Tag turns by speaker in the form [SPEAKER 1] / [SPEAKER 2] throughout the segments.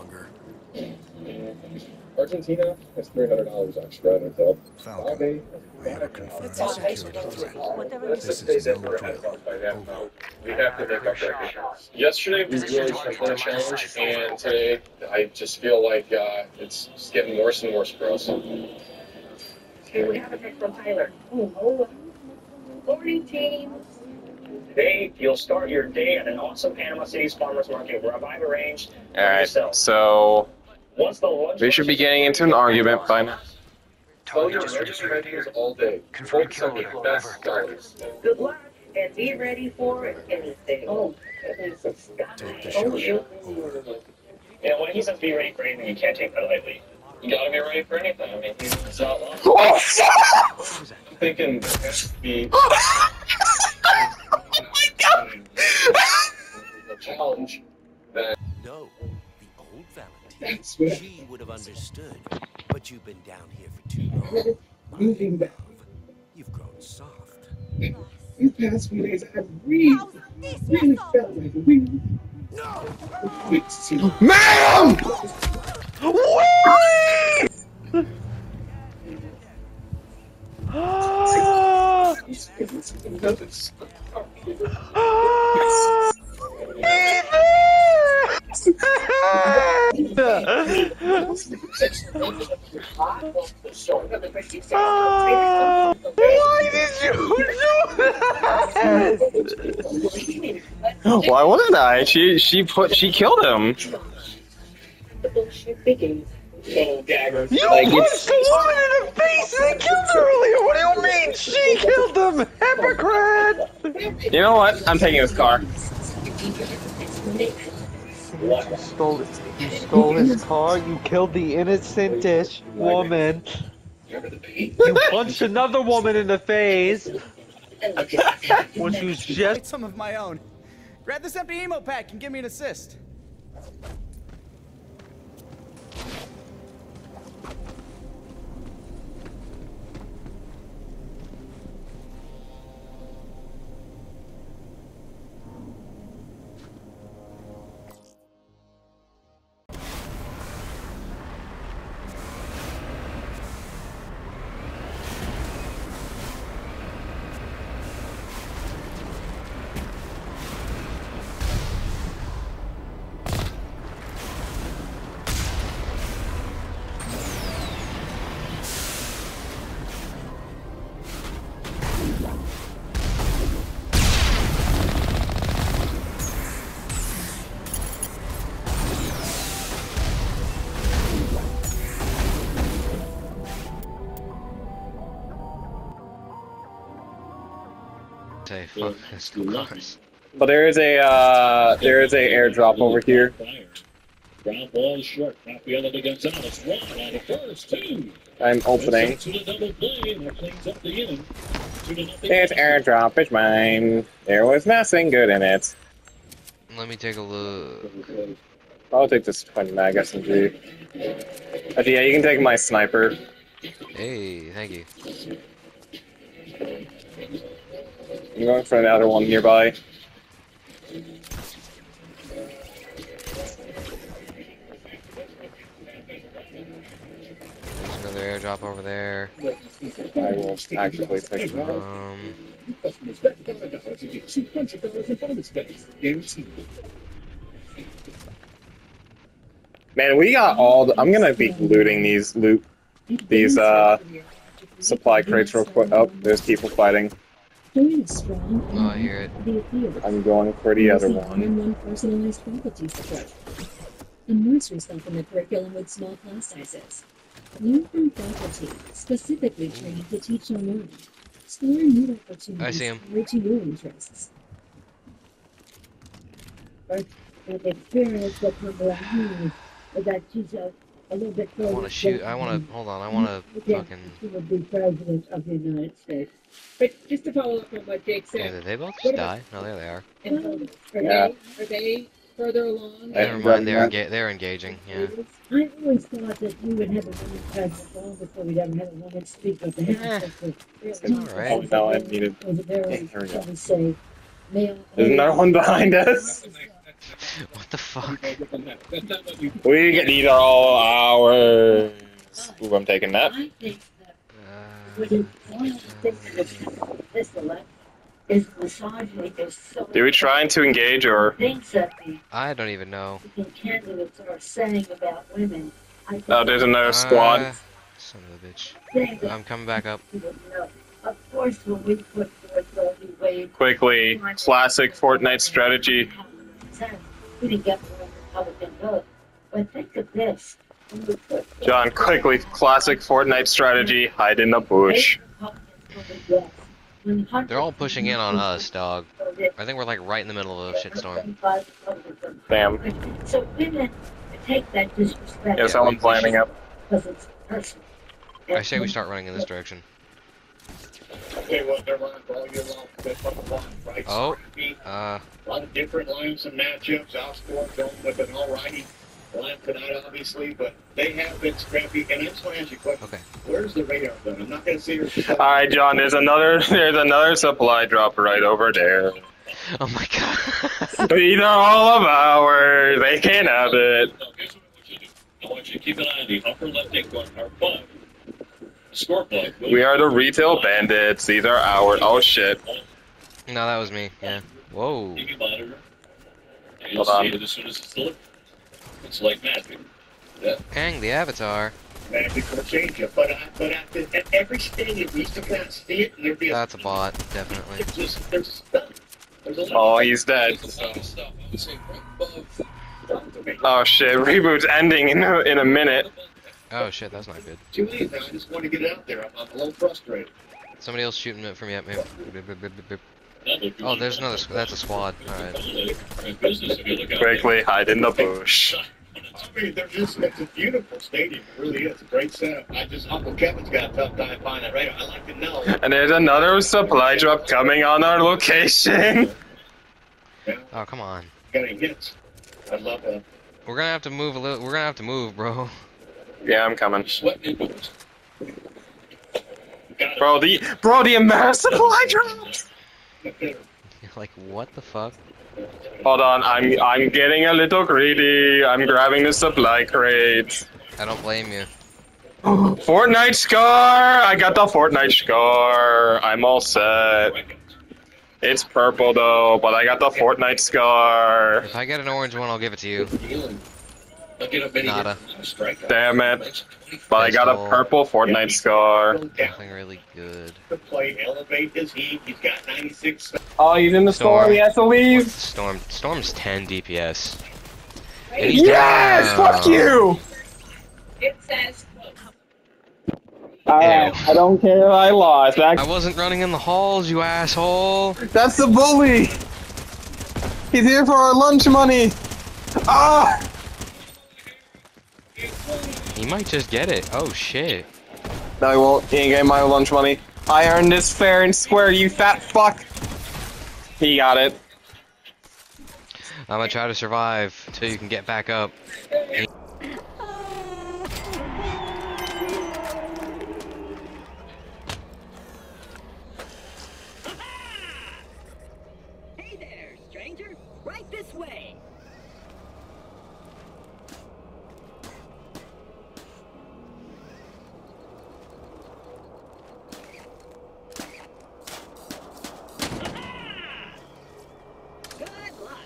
[SPEAKER 1] longer.
[SPEAKER 2] Argentina has three hundred dollars extra in their
[SPEAKER 1] Falcon,
[SPEAKER 2] Bobby,
[SPEAKER 1] we have a confirmed
[SPEAKER 3] It's all
[SPEAKER 1] security
[SPEAKER 3] Facebook.
[SPEAKER 1] threat. This is no drill. Over.
[SPEAKER 2] We have to make up that. Yesterday we really took on a challenge, and today I just feel like uh, it's just getting worse and worse for us.
[SPEAKER 4] Here we have a text from Tyler. Oh, morning, team. Today, you'll start your day at an awesome Panama City's Farmers Market where I've arranged for
[SPEAKER 2] Alright,
[SPEAKER 4] yourself.
[SPEAKER 2] so
[SPEAKER 4] Once the lunch
[SPEAKER 2] we should be getting into an argument by now.
[SPEAKER 1] Tony
[SPEAKER 2] Tell
[SPEAKER 1] just
[SPEAKER 2] your
[SPEAKER 1] registered
[SPEAKER 2] menus
[SPEAKER 1] here.
[SPEAKER 2] all day.
[SPEAKER 1] Confirm kill
[SPEAKER 2] the best dollars.
[SPEAKER 4] Good luck and be ready for anything. Oh, goodness, it's Oh, you. Yeah, when he says be ready for anything, you can't take that lightly. You gotta be ready for anything. I mean, he's not long. Oh, Thinking be. A challenge.
[SPEAKER 5] No, the old Valentine. She would have understood, but you've been down here for too long.
[SPEAKER 6] Moving back.
[SPEAKER 5] You've grown soft.
[SPEAKER 6] These past few days, I really, really felt like we. No!
[SPEAKER 2] Ma'am! Why wouldn't I? She she put she killed him.
[SPEAKER 4] The bullshit biggie. Oh, dagger.
[SPEAKER 7] You
[SPEAKER 2] Like,
[SPEAKER 7] punched the woman in the face and they killed her earlier. What do you mean? She killed him. Hypocrite.
[SPEAKER 2] You know what? I'm taking this car.
[SPEAKER 7] You stole, you stole his car. You killed the innocent dish woman. You punched another woman in the face when she was just.
[SPEAKER 8] some of my own. Grab this empty emo pack and give me an assist.
[SPEAKER 7] Say fuck this cars.
[SPEAKER 2] But there is a uh there is a airdrop over here.
[SPEAKER 9] Ground ball short. Rafaela Gonzalez run on the first two.
[SPEAKER 2] I'm opening.
[SPEAKER 9] To the double play. That cleans up the inning. Two.
[SPEAKER 2] There's airdrop, it's mine. There was nothing good in it.
[SPEAKER 7] Let me take a look.
[SPEAKER 2] I'll take this 20 mag SMG. Actually, yeah, you can take my sniper.
[SPEAKER 7] Hey, thank you.
[SPEAKER 2] I'm going for another one nearby.
[SPEAKER 7] There's another airdrop over there.
[SPEAKER 2] I will actively them.
[SPEAKER 7] Um,
[SPEAKER 2] Man, we got all the, I'm gonna be looting these loot these uh supply crates real quick. Oh, there's people fighting.
[SPEAKER 7] Oh, I hear it.
[SPEAKER 2] I'm going for the other one.
[SPEAKER 10] one personalized faculty support. Immerse yourself in the curriculum with small class sizes. Learn from faculty specifically trained to teach and learn. Explore new opportunities
[SPEAKER 7] I see 'em.
[SPEAKER 10] tailored to your interests.
[SPEAKER 11] But with experience that comes along with that teach us a little bit
[SPEAKER 7] I want to shoot. I want to. Hold on. I want to fucking.
[SPEAKER 11] He would be president of the United States.
[SPEAKER 12] But just to follow up on what Jake
[SPEAKER 7] Hey,
[SPEAKER 12] said,
[SPEAKER 7] did they both
[SPEAKER 12] What
[SPEAKER 7] just die? No, there they are.
[SPEAKER 12] and are
[SPEAKER 2] Yeah.
[SPEAKER 12] they are they further along?
[SPEAKER 2] I-
[SPEAKER 7] Never mind. They're enga- they're engaging. Yeah.
[SPEAKER 11] I always thought that we would have a woman president long before we'd ever have a woman speak up. The
[SPEAKER 7] Eh,
[SPEAKER 11] it's
[SPEAKER 7] alright.
[SPEAKER 2] Oh no, I needed.
[SPEAKER 11] was a very,
[SPEAKER 2] Here we go.
[SPEAKER 11] we say, male.
[SPEAKER 2] There's another one behind us.
[SPEAKER 3] What the fuck?
[SPEAKER 9] That's not what you.
[SPEAKER 2] We can eat all ours. Ooh, I'm taking that.
[SPEAKER 11] I think that
[SPEAKER 3] Uh,
[SPEAKER 11] what is one of the things that this elect is misogyny is so.
[SPEAKER 2] Do we trying to engage or?
[SPEAKER 11] Things that the
[SPEAKER 3] I don't even know.
[SPEAKER 11] Republican candidates are saying about women. I think
[SPEAKER 2] Oh, there's another
[SPEAKER 3] Uh,
[SPEAKER 2] squad.
[SPEAKER 3] son of a bitch.
[SPEAKER 11] things that
[SPEAKER 3] I'm coming back up.
[SPEAKER 11] people know. Of course, when we put forth Roe v. Wade,
[SPEAKER 2] Quickly, classic Fortnite strategy.
[SPEAKER 11] We didn't get the Republican vote. But think of this. When we put forth
[SPEAKER 2] John, quickly, classic Fortnite strategy. Hide in the bush.
[SPEAKER 3] They're all pushing in on us, dog. I think we're like right in the middle of a shitstorm.
[SPEAKER 2] Damn.
[SPEAKER 11] So women take that disrespect.
[SPEAKER 2] Yeah, someone's lining up.
[SPEAKER 11] Because it's personal.
[SPEAKER 3] I say we start running in this direction.
[SPEAKER 9] Okay, well, they're running all year long. They're fucking long, right?
[SPEAKER 3] Oh,
[SPEAKER 9] Scrappy,
[SPEAKER 3] uh,
[SPEAKER 9] A lot of different lines and matchups. Osborne going with an alrighty line tonight, obviously, but they have been scrappy. And I just want to ask you a question.
[SPEAKER 3] okay.
[SPEAKER 9] Where's the radar gun? I'm not going to see her.
[SPEAKER 2] All right, John. There's another. There's another supply drop right over there.
[SPEAKER 3] Oh my god.
[SPEAKER 2] These are all of ours. They can't have it.
[SPEAKER 9] No, here's what I want you to do. I want you to keep an eye on the upper left hand corner, or plug.
[SPEAKER 2] We are the retail bandits. These are ours. Oh shit.
[SPEAKER 3] No, that was me. Yeah. Whoa.
[SPEAKER 9] You can you'll
[SPEAKER 2] Hold on.
[SPEAKER 9] it as soon as it's like magic. Yeah.
[SPEAKER 3] Hang the avatar.
[SPEAKER 9] Magic will change you. But, I, but I, at every stage, it needs to kind of see it, and there'd be a
[SPEAKER 3] That's a bot, definitely.
[SPEAKER 9] It's just, there's stuff. There's a lot
[SPEAKER 2] Oh, he's dead.
[SPEAKER 9] There's a lot of stuff. I would say right above. Talk to me.
[SPEAKER 2] Oh shit. Reboot's ending in a, in a minute.
[SPEAKER 3] Oh shit, that's not good.
[SPEAKER 9] Too late now. I just want to get it out there. I'm, I'm a little frustrated.
[SPEAKER 3] Somebody else shooting it from me. Maybe.
[SPEAKER 9] Now they're
[SPEAKER 3] Oh, there's another. squ- That's a squad. All right.
[SPEAKER 9] Right business if you look out
[SPEAKER 2] Quickly hide in the bush.
[SPEAKER 9] I mean, they're just, it's a beautiful stadium. It really is. It's a great setup. I just, Uncle Kevin's got a tough time finding it right I like to know.
[SPEAKER 2] And there's another supply drop coming on our location.
[SPEAKER 3] Oh come on.
[SPEAKER 9] Got any hits? I'd love to.
[SPEAKER 3] We're gonna have to move a little. We're gonna have to move, bro.
[SPEAKER 2] Yeah, I'm coming.
[SPEAKER 9] Sweating into it. Got.
[SPEAKER 2] Bro, the bro, the amount of supply drops.
[SPEAKER 3] like what the fuck?
[SPEAKER 2] Hold on, I'm I'm getting a little greedy. I'm grabbing the supply crate.
[SPEAKER 3] I don't blame you.
[SPEAKER 2] Fortnite scar! I got the Fortnite scar. I'm all set. It's purple though, but I got the Fortnite scar.
[SPEAKER 3] If I get an orange one, I'll give it to you. Nada.
[SPEAKER 9] strike.
[SPEAKER 2] Damn it. But I got a purple Fortnite scar.
[SPEAKER 3] Nothing really good.
[SPEAKER 9] The play, elevate his heat. He's got 96.
[SPEAKER 2] Oh, he's in the store.
[SPEAKER 3] Storm.
[SPEAKER 2] He has to leave.
[SPEAKER 3] Storm. Storm's 10 DPS.
[SPEAKER 2] Yes! Fuck you!
[SPEAKER 12] It says
[SPEAKER 2] I, I don't care if I lost.
[SPEAKER 3] I
[SPEAKER 2] That,
[SPEAKER 3] wasn't running in the halls, you asshole.
[SPEAKER 2] that's the bully! He's here for our lunch money! Ah!
[SPEAKER 3] He might just get it. Oh shit.
[SPEAKER 2] No, he won't. He ain't getting my lunch money. I earned this fair and square, you fat fuck! He got it.
[SPEAKER 3] I'm gonna try to survive till you can get back up.
[SPEAKER 13] Hey there, stranger. Right this way. Good luck.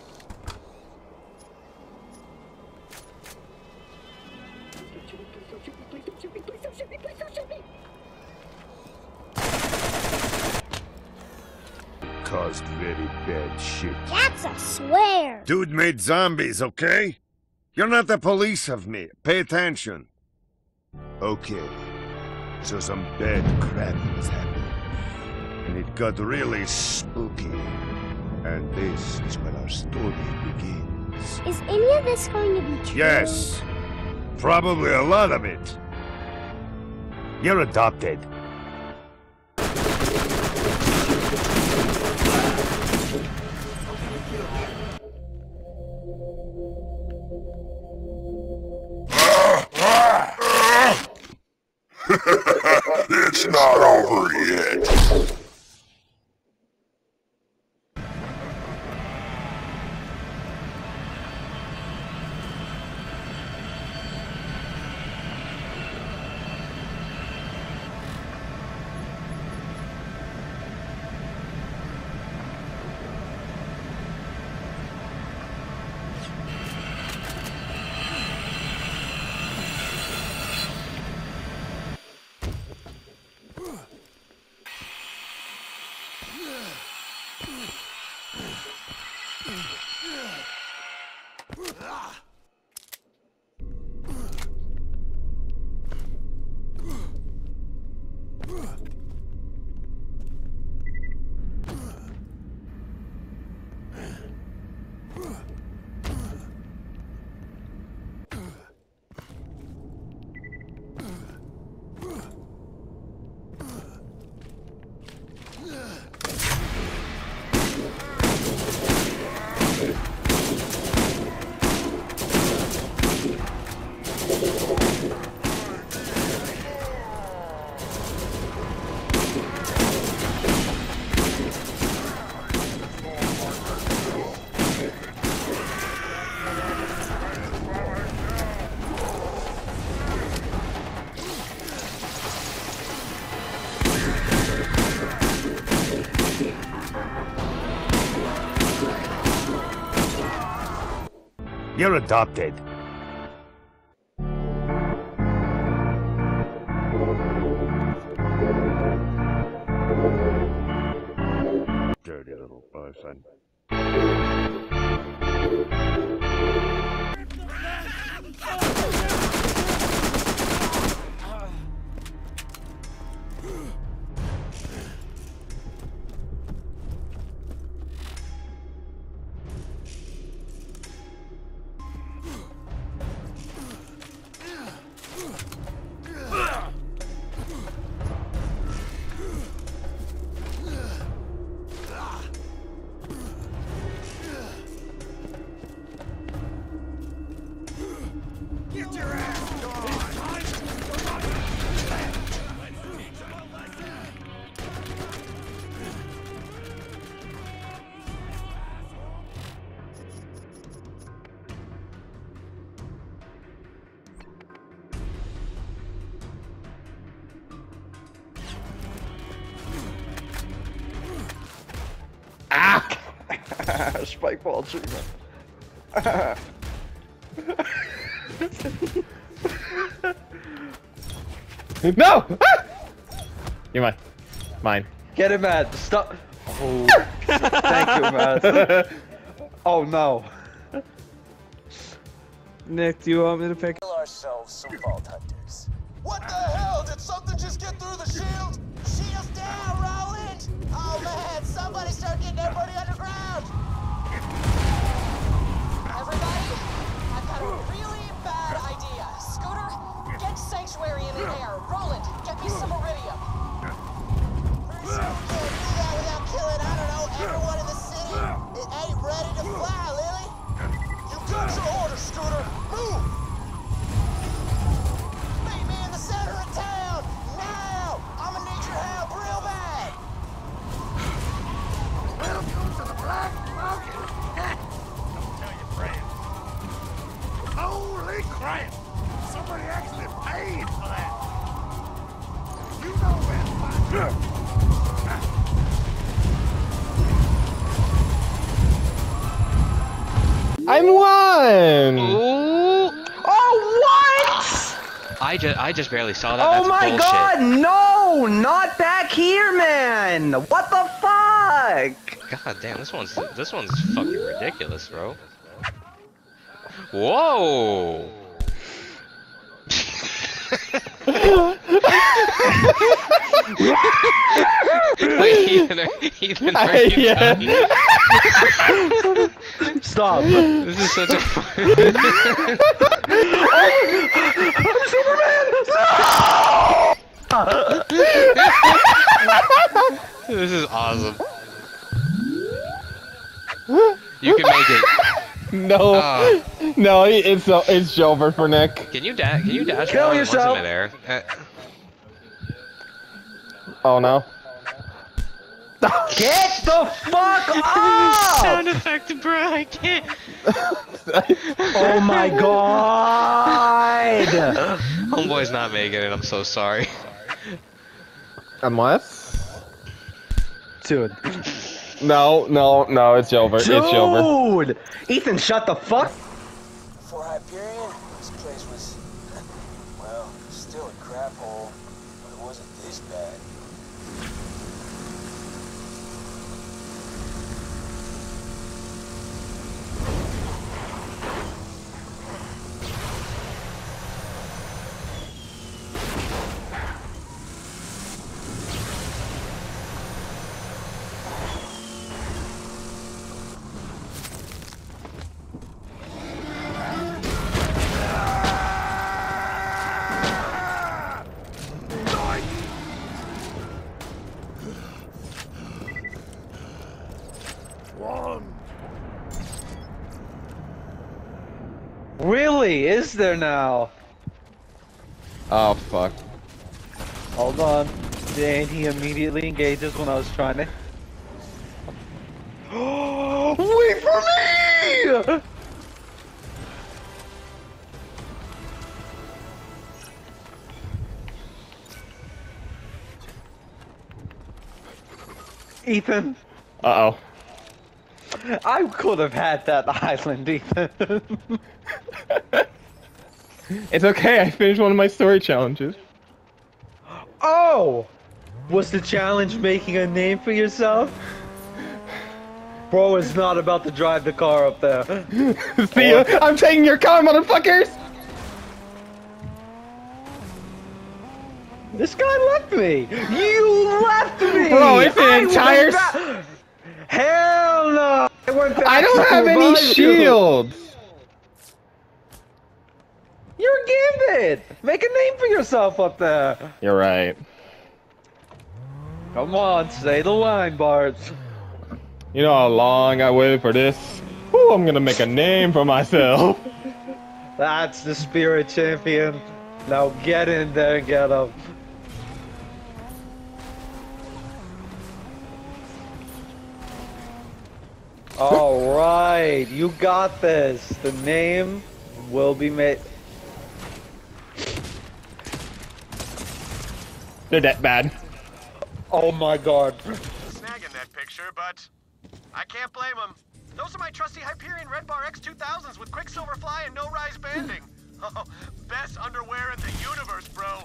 [SPEAKER 13] Please don't shoot me, please don't shoot me, please don't shoot me.
[SPEAKER 14] Caused very bad shit.
[SPEAKER 15] That's a swear.
[SPEAKER 14] Dude made zombies, okay? You're not the police of me. Pay attention. Okay. So some bad crap was happening. And it got really spooky. And this is where our story begins.
[SPEAKER 15] Is any of this going to be true?
[SPEAKER 14] Yes. Probably a lot of it. You're adopted.
[SPEAKER 16] Not over
[SPEAKER 14] You're adopted.
[SPEAKER 7] Spike ball treatment.
[SPEAKER 2] No! Ah! You're mine. Mine.
[SPEAKER 7] Get him, Matt. Stop. Oh, thank you, Matt. Oh no.
[SPEAKER 17] Nick, do you want me to pick?
[SPEAKER 5] ourselves some vault hunters. What the hell? Did something just get through the shield? Shield's down, Roland! Oh man, somebody start getting everybody underground! Really bad idea. Scooter, get Sanctuary in the air. Roland, get me some Eridium. We can't do that without killing, I don't know, everyone in the city. It ain't ready to fly, Lily. You got your order,
[SPEAKER 3] just I just barely saw that.
[SPEAKER 7] Oh
[SPEAKER 3] That's
[SPEAKER 7] my
[SPEAKER 3] bullshit.
[SPEAKER 7] god, no! Not back here, man! What the fuck?
[SPEAKER 3] God damn, this one's this one's fucking ridiculous, bro. Whoa! Wait, Ethan, are, Ethan, are you
[SPEAKER 2] Yeah.
[SPEAKER 3] done?
[SPEAKER 7] Stop.
[SPEAKER 3] This is such a. this is awesome. You can make it.
[SPEAKER 2] No,
[SPEAKER 3] Ah.
[SPEAKER 2] no, it's uh, it's over for Nick.
[SPEAKER 3] Can you dash? Can you dash
[SPEAKER 7] Kill
[SPEAKER 3] one once
[SPEAKER 7] yourself.
[SPEAKER 3] in midair? Uh,
[SPEAKER 2] Oh no.
[SPEAKER 7] Get the fuck off!
[SPEAKER 3] Sound effect, bro. I can't.
[SPEAKER 7] Oh my god!
[SPEAKER 3] Homeboy's not making it. I'm so sorry.
[SPEAKER 2] Unless.
[SPEAKER 7] Dude.
[SPEAKER 2] No, no, no, it's over. It's over.
[SPEAKER 7] Dude! Ethan, shut the fuck.
[SPEAKER 5] For Hyperion, this place was, well, still a crap hole, but it wasn't this bad.
[SPEAKER 7] Really? Is there now?
[SPEAKER 2] Oh fuck.
[SPEAKER 7] Hold on. And he immediately engages when I was trying to. Wait for me! Ethan.
[SPEAKER 2] Uh oh.
[SPEAKER 7] I could have had that island, Ethan.
[SPEAKER 2] It's okay, I finished one of my story challenges.
[SPEAKER 7] oh! Was the challenge making a name for yourself? Bro is not about to drive the car up there.
[SPEAKER 2] See ya! I'm taking your car, motherfuckers!
[SPEAKER 7] This guy left me! You left me!
[SPEAKER 2] Bro, it's the
[SPEAKER 7] I
[SPEAKER 2] entire
[SPEAKER 7] Hell no! I,
[SPEAKER 2] I don't have any
[SPEAKER 7] shields! you. You're a gambit! Make a name for yourself up there!
[SPEAKER 2] You're right.
[SPEAKER 7] Come on, say the line, Bart.
[SPEAKER 2] You know how long I waited for this? Ooh, I'm gonna make a name for myself.
[SPEAKER 7] That's the spirit champion. Now get in there and get him. Alright, you got this. The name will be made.
[SPEAKER 2] They're that bad.
[SPEAKER 7] Oh my god.
[SPEAKER 18] snagging that picture, but I can't blame him. Those are my trusty Hyperion Red Bar X2000s with Quicksilver Fly and no rise banding. Oh, best underwear in the universe, bro.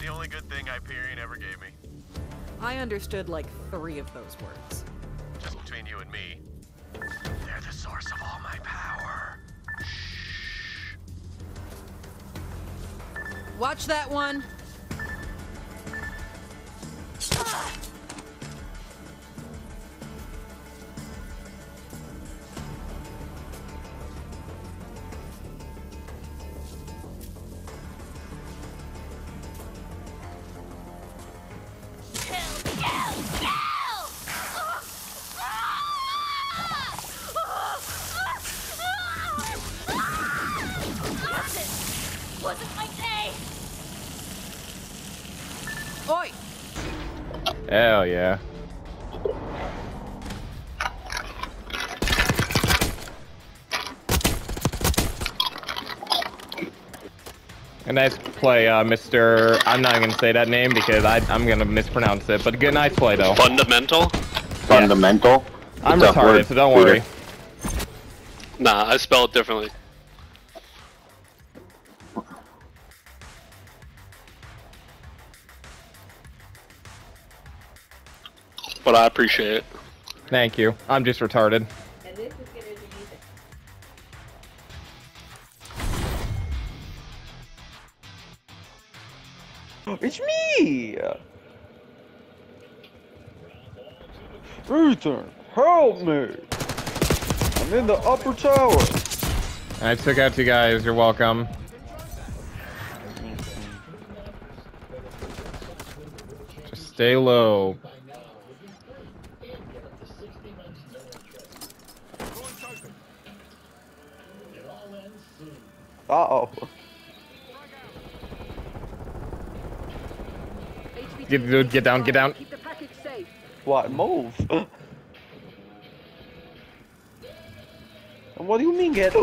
[SPEAKER 18] The only good thing Hyperion ever gave me.
[SPEAKER 19] I understood like three of those words.
[SPEAKER 18] Just between you and me, they're the source of all my power. Shh.
[SPEAKER 19] Watch that one.
[SPEAKER 2] A nice play, uh, Mr. I'm not gonna say that name because I, I'm gonna mispronounce it, but good nice play though.
[SPEAKER 20] Fundamental?
[SPEAKER 21] Fundamental?
[SPEAKER 2] I'm retarded,
[SPEAKER 21] word,
[SPEAKER 2] so don't
[SPEAKER 21] Peter.
[SPEAKER 2] worry.
[SPEAKER 20] Nah, I spell it differently. But I appreciate it.
[SPEAKER 2] Thank you. I'm just retarded.
[SPEAKER 7] Ethan, help me! I'm in the upper tower.
[SPEAKER 2] I took out two guys. You're welcome. Just stay low.
[SPEAKER 7] Uh oh.
[SPEAKER 2] Get, dude, get down, get down.
[SPEAKER 7] What? Move. what do you mean get?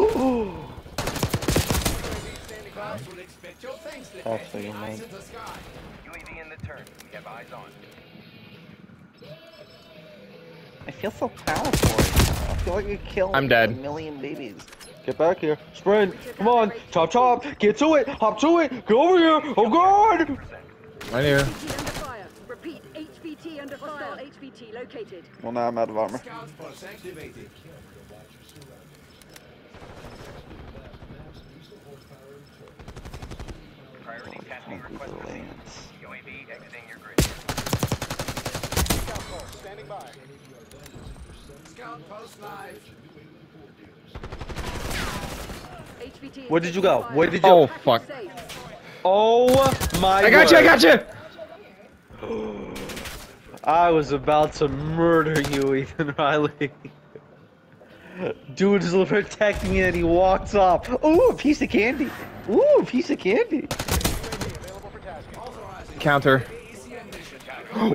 [SPEAKER 7] Actually, you might.
[SPEAKER 18] UAV in the turn. We have eyes on.
[SPEAKER 7] I feel so powerful right now. I feel like I killed
[SPEAKER 2] I'm dead.
[SPEAKER 7] a million babies. Get back here. Sprint. Come on. Chop chop. Get to it. Hop to it. Get over here. Oh god.
[SPEAKER 2] Right here.
[SPEAKER 13] Repeat, HVT under fire. HVT located.
[SPEAKER 7] Well, now I'm out of armor.
[SPEAKER 18] Priority tasking request received. UAV exiting your grid.
[SPEAKER 22] Scout pulse, standing by. Scout pulse live.
[SPEAKER 7] Where did you go? Where did you?
[SPEAKER 2] Oh fuck.
[SPEAKER 7] Oh my.
[SPEAKER 2] I got you. I got you.
[SPEAKER 7] I was about to murder you, Ethan Riley. Dude is protecting me and he walks off. Ooh, a piece of candy. Ooh, a piece of candy.
[SPEAKER 2] Counter.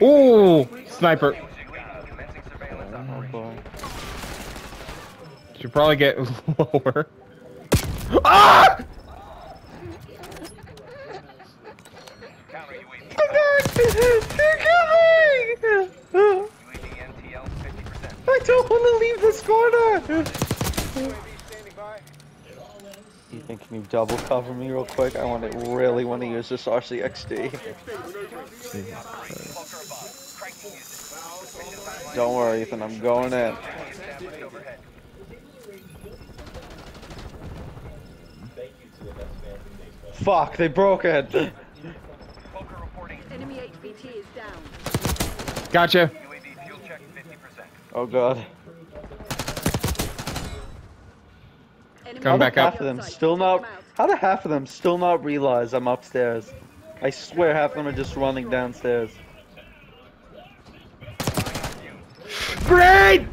[SPEAKER 2] Ooh, sniper. Should probably get lower. Ah!
[SPEAKER 7] They're coming! I don't want to leave this corner. Ethan, can you double cover me real quick? I want to really want to use this RCXD. Don't worry, Ethan. I'm going in. Fuck! They broke it.
[SPEAKER 13] Enemy HVT is down.
[SPEAKER 2] Gotcha.
[SPEAKER 7] Oh god.
[SPEAKER 2] Coming
[SPEAKER 7] How
[SPEAKER 2] back
[SPEAKER 7] the
[SPEAKER 2] up.
[SPEAKER 7] half of them still not? How do half of them still not realize I'm upstairs? I swear half of them are just running downstairs.
[SPEAKER 2] Great!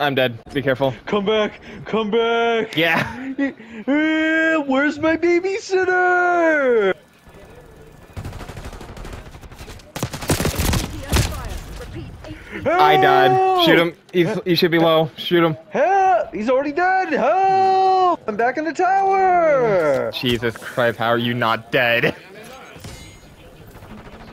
[SPEAKER 2] I'm dead. Be careful.
[SPEAKER 7] Come back! Come back!
[SPEAKER 2] Yeah.
[SPEAKER 7] Where's my babysitter?
[SPEAKER 2] I died. Shoot him. He's, he should be low. Shoot him.
[SPEAKER 7] Help! He's already dead! Help! I'm back in the tower!
[SPEAKER 2] Jesus Christ, how are you not dead?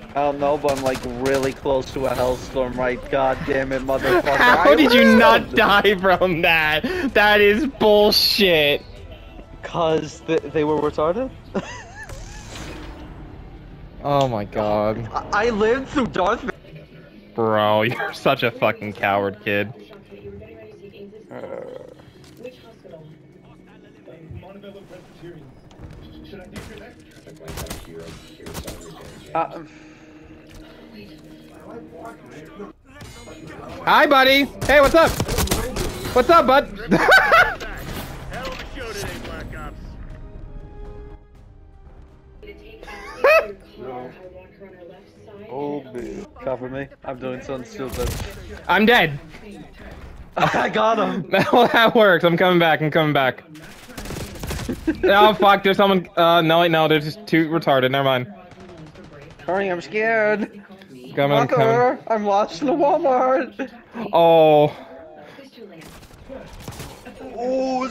[SPEAKER 7] I don't know, but I'm like really close to a hellstorm, right? God damn it, motherfucker.
[SPEAKER 2] How
[SPEAKER 7] I
[SPEAKER 2] did you not die from that? That is bullshit.
[SPEAKER 7] Cause th they were retarded?
[SPEAKER 2] Oh my god.
[SPEAKER 7] I, I lived through Darth Vader.
[SPEAKER 2] Bro, you're such a fucking coward, kid.
[SPEAKER 7] Uh,
[SPEAKER 2] Hi, buddy. Hey, what's up? What's up, bud?
[SPEAKER 7] oh, man. Cover me. I'm doing something stupid.
[SPEAKER 2] I'm dead.
[SPEAKER 7] I got him.
[SPEAKER 2] well, that works. I'm coming back. I'm coming back. oh fuck! There's someone. Uh, no, wait, no. They're just too retarded. Never mind.
[SPEAKER 7] Hurry, I'm scared.
[SPEAKER 2] Coming, I'm coming.
[SPEAKER 7] Fucker, I'm lost in the Walmart.
[SPEAKER 2] Oh.
[SPEAKER 7] Oh,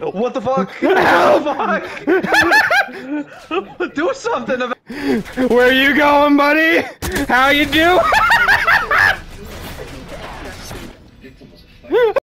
[SPEAKER 7] what the fuck?
[SPEAKER 2] Help!
[SPEAKER 7] What the fuck? Do something about
[SPEAKER 2] Where you going, buddy? How you do?